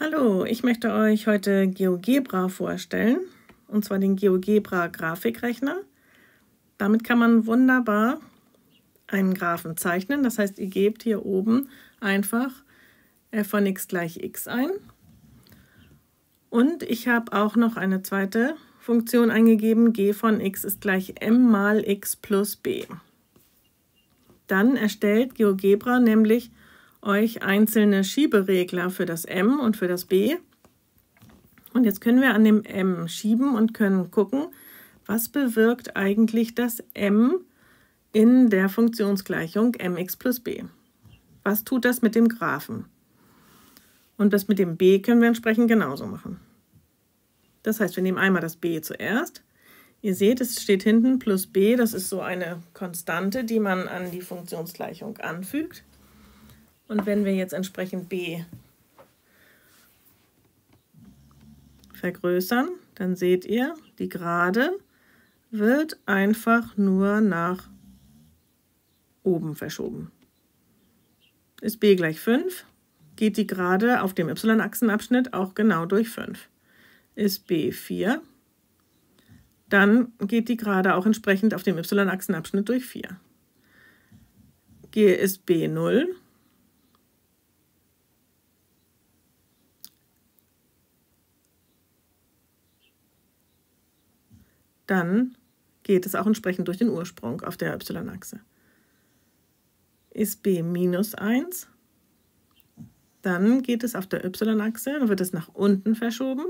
Hallo, ich möchte euch heute GeoGebra vorstellen, und zwar den GeoGebra Grafikrechner. Damit kann man wunderbar einen Graphen zeichnen. Das heißt, ihr gebt hier oben einfach f von x gleich x ein. Und ich habe auch noch eine zweite Funktion eingegeben, g von x ist gleich m mal x plus b. Dann erstellt GeoGebra nämlich euch einzelne Schieberegler für das M und für das B. Und jetzt können wir an dem M schieben und können gucken, was bewirkt eigentlich das M in der Funktionsgleichung mx plus b. Was tut das mit dem Graphen? Und das mit dem b können wir entsprechend genauso machen. Das heißt, wir nehmen einmal das b zuerst. Ihr seht, es steht hinten plus b, das ist so eine Konstante, die man an die Funktionsgleichung anfügt. Und wenn wir jetzt entsprechend b vergrößern, dann seht ihr, die Gerade wird einfach nur nach oben verschoben. Ist b gleich 5, geht die Gerade auf dem y-Achsenabschnitt auch genau durch 5. Ist b 4, dann geht die Gerade auch entsprechend auf dem y-Achsenabschnitt durch 4. Ist b 0, dann geht es auch entsprechend durch den Ursprung auf der y-Achse. Ist b minus 1, dann geht es auf der y-Achse, dann wird es nach unten verschoben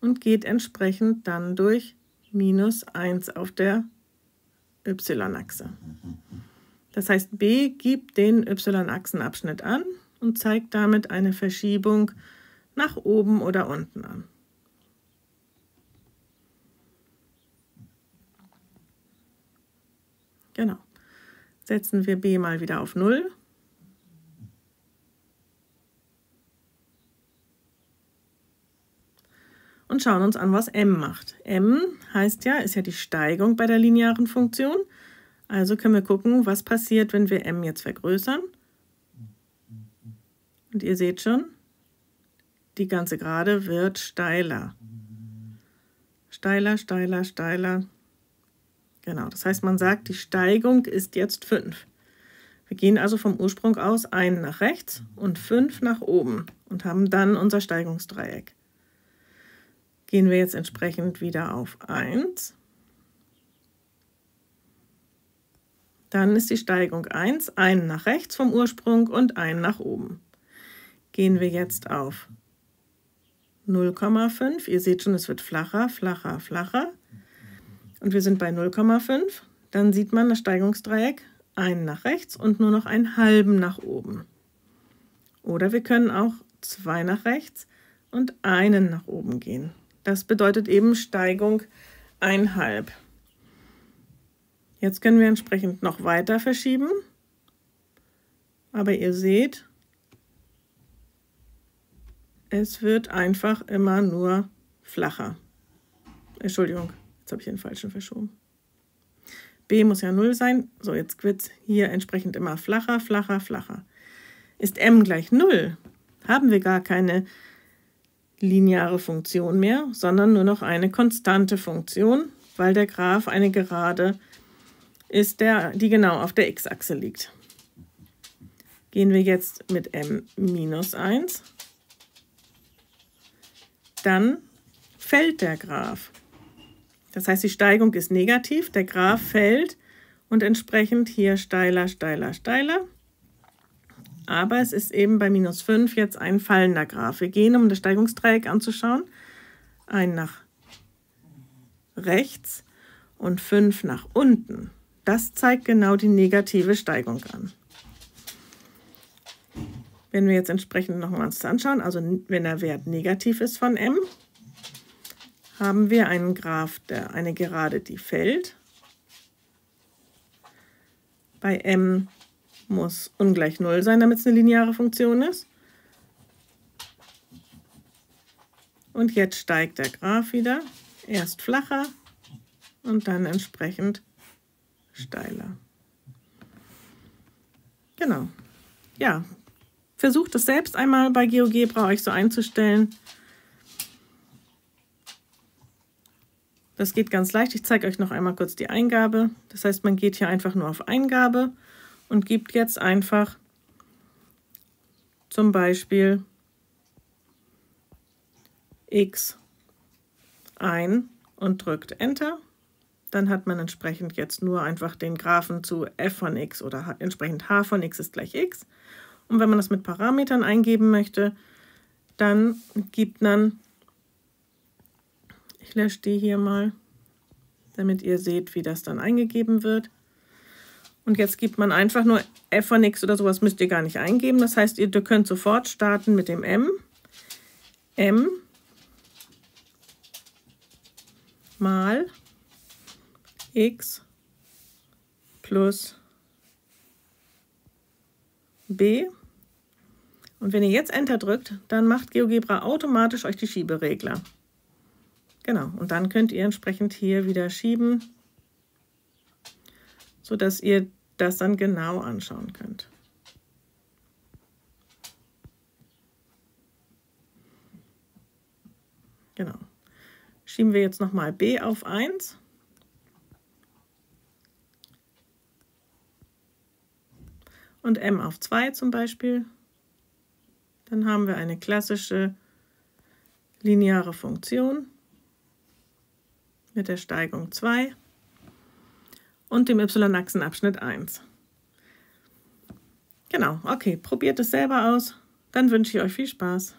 und geht entsprechend dann durch minus 1 auf der y-Achse. Das heißt, b gibt den y-Achsenabschnitt an und zeigt damit eine Verschiebung nach oben oder unten an. Genau. Setzen wir b mal wieder auf 0. Und schauen uns an, was m macht. m heißt ja, ist ja die Steigung bei der linearen Funktion. Also können wir gucken, was passiert, wenn wir m jetzt vergrößern. Und ihr seht schon, die ganze Gerade wird steiler. Steiler, steiler, steiler. Genau, das heißt, man sagt, die Steigung ist jetzt 5. Wir gehen also vom Ursprung aus 1 nach rechts und 5 nach oben und haben dann unser Steigungsdreieck. Gehen wir jetzt entsprechend wieder auf 1. Dann ist die Steigung 1, 1 nach rechts vom Ursprung und 1 nach oben. Gehen wir jetzt auf 0,5. Ihr seht schon, es wird flacher, flacher, flacher und wir sind bei 0,5, dann sieht man das Steigungsdreieck, einen nach rechts und nur noch einen halben nach oben. Oder wir können auch zwei nach rechts und einen nach oben gehen. Das bedeutet eben Steigung 1,5. Jetzt können wir entsprechend noch weiter verschieben. Aber ihr seht, es wird einfach immer nur flacher. Entschuldigung, Jetzt habe ich den falschen verschoben. b muss ja 0 sein. So, jetzt wird es hier entsprechend immer flacher, flacher, flacher. Ist m gleich 0, haben wir gar keine lineare Funktion mehr, sondern nur noch eine konstante Funktion, weil der Graph eine Gerade ist, der, die genau auf der x-Achse liegt. Gehen wir jetzt mit m minus 1. Dann fällt der Graph. Das heißt, die Steigung ist negativ, der Graph fällt und entsprechend hier steiler, steiler, steiler. Aber es ist eben bei minus 5 jetzt ein fallender Graph. Wir gehen, um das Steigungsdreieck anzuschauen, ein nach rechts und 5 nach unten. Das zeigt genau die negative Steigung an. Wenn wir jetzt entsprechend nochmal anschauen, also wenn der Wert negativ ist von m, haben wir einen Graph, der eine Gerade, die fällt. Bei m muss ungleich 0 sein, damit es eine lineare Funktion ist. Und jetzt steigt der Graph wieder. Erst flacher und dann entsprechend steiler. Genau. Ja, Versucht es selbst einmal bei GeoGebra euch so einzustellen. Das geht ganz leicht. Ich zeige euch noch einmal kurz die Eingabe. Das heißt, man geht hier einfach nur auf Eingabe und gibt jetzt einfach zum Beispiel x ein und drückt Enter. Dann hat man entsprechend jetzt nur einfach den Graphen zu f von x oder entsprechend h von x ist gleich x. Und wenn man das mit Parametern eingeben möchte, dann gibt man, ich lösche die hier mal, damit ihr seht, wie das dann eingegeben wird. Und jetzt gibt man einfach nur f von x oder sowas müsst ihr gar nicht eingeben. Das heißt, ihr könnt sofort starten mit dem m. m mal x plus b. Und wenn ihr jetzt Enter drückt, dann macht GeoGebra automatisch euch die Schieberegler. Genau, und dann könnt ihr entsprechend hier wieder schieben, sodass ihr das dann genau anschauen könnt. Genau. Schieben wir jetzt nochmal b auf 1. Und m auf 2 zum Beispiel. Dann haben wir eine klassische lineare Funktion mit der Steigung 2 und dem y-Achsenabschnitt 1. Genau, okay, probiert es selber aus. Dann wünsche ich euch viel Spaß.